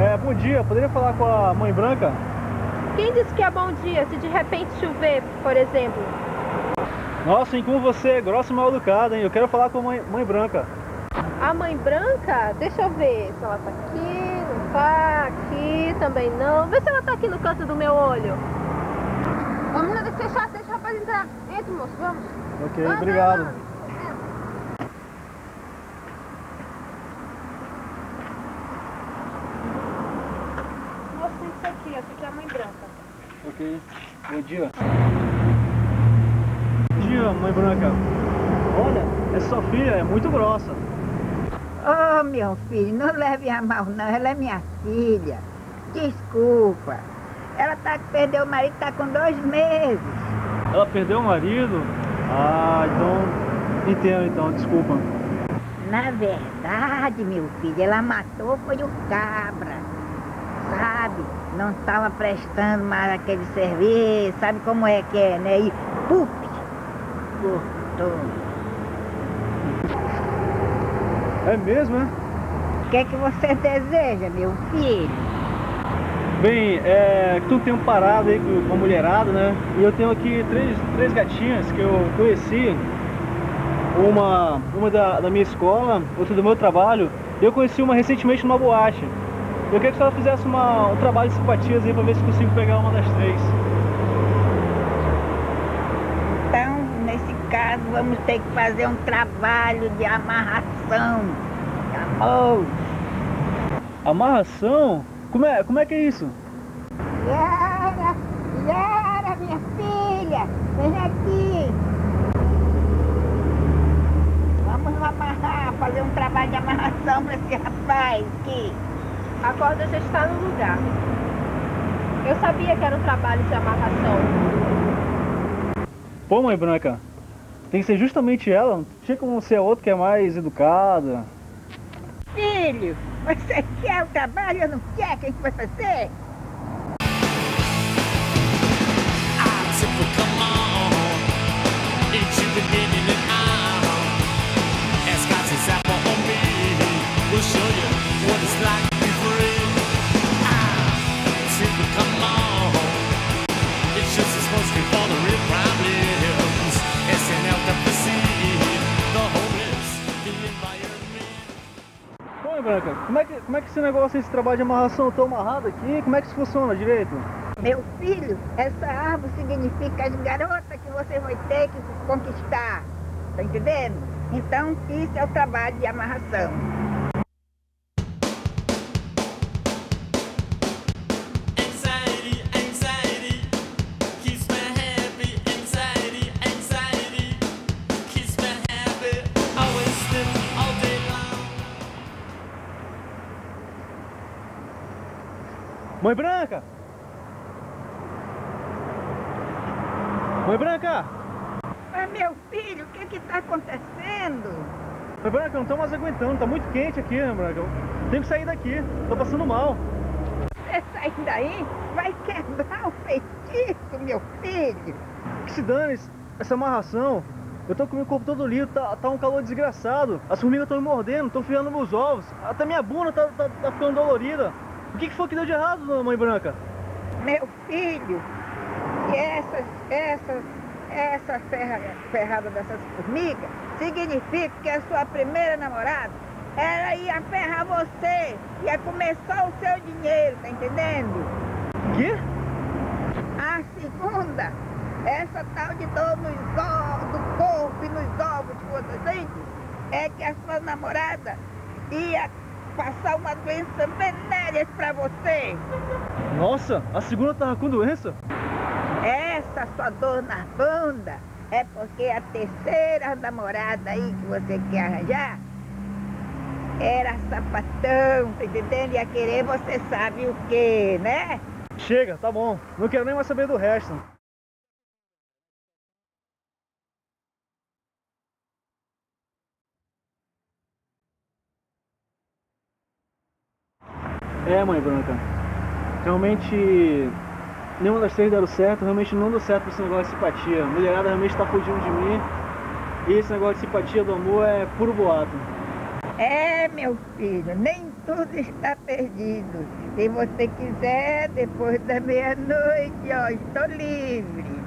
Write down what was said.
É, bom dia. Poderia falar com a Mãe Branca? Quem disse que é bom dia se de repente chover, por exemplo? Nossa, e como você é grossa e mal educada, hein? Eu quero falar com a Mãe, mãe Branca. A Mãe Branca? Deixa eu ver se ela tá aqui, não tá, aqui também não. Vê se ela tá aqui no canto do meu olho. Vamos lá, deixa o rapaz entrar. Entra, moço, vamos. Ok, obrigado. Aqui, essa aqui é a mãe branca. Ok. Bom dia. Bom dia, mãe branca. Olha, essa sua filha é muito grossa. Oh, meu filho, não leve a mal não, ela é minha filha. Desculpa. Ela tá que perdeu o marido, tá com dois meses. Ela perdeu o marido? Ah, então... Entendo, então. Desculpa. Na verdade, meu filho, ela matou foi o cabra. Sabe? Não estava prestando mais aquele serviço, sabe como é que é, né? E pup, cortou. É mesmo, é? O que é que você deseja, meu filho? Bem, é, tu tem um parado aí com com a mulherada, né? E eu tenho aqui três, três gatinhas que eu conheci. Uma, uma da, da minha escola, outra do meu trabalho. Eu conheci uma recentemente numa boate. Eu queria que ela fizesse uma, um trabalho de simpatias aí pra ver se consigo pegar uma das três. Então, nesse caso, vamos ter que fazer um trabalho de amarração. Amor. Amarração? Como é, como é que é isso? Yara, Yara, minha filha, vem aqui. Vamos amarrar, fazer um trabalho de amarração para esse rapaz aqui. A corda já está no lugar. Eu sabia que era um trabalho de amarração. Pô, mãe branca, tem que ser justamente ela. Não tinha como ser a outra que é mais educada. Filho, você quer o trabalho ou não quer? Quem que vai fazer? Branca, como é que, como é que esse negócio, esse trabalho de amarração tão amarrado aqui? Como é que isso funciona direito? Meu filho, essa árvore significa as garotas que você vai ter que conquistar. Tá entendendo? Então, isso é o trabalho de amarração. Mãe branca! Mãe branca! Mas, meu filho, o que que tá acontecendo? Mãe branca, eu não tô mais aguentando, tá muito quente aqui, mãe branca. Eu tenho que sair daqui, tô passando mal. Você sair daí vai quebrar o feitiço, meu filho. Que se dane essa amarração. Eu tô com o meu corpo todo liso, tá, tá um calor desgraçado. As formigas estão me mordendo, estão enfiando meus ovos. Até minha bunda tá, tá, tá ficando dolorida. O que, que foi que deu de errado, dona mãe branca? Meu filho, essas, essas, essa ferra, ferrada dessas formigas significa que a sua primeira namorada, ela ia ferrar você, ia comer só o seu dinheiro, tá entendendo? Quê? A segunda, essa tal de dor nos ovos, do corpo e nos ovos que você sente, é que a sua namorada ia passar uma doença venérea pra você. Nossa, a segunda tava com doença? Essa sua dor na bunda é porque a terceira namorada aí que você quer arranjar era sapatão, tá entendendo? Ia querer você sabe o quê, né? Chega, tá bom. Não quero nem mais saber do resto. É, mãe branca. Realmente, nenhuma das três deram certo. Realmente não deu certo esse negócio de simpatia. A mulherada realmente tá fugindo de mim. E esse negócio de simpatia do amor é puro boato. É, meu filho, nem tudo está perdido. Se você quiser, depois da meia-noite, ó, estou livre.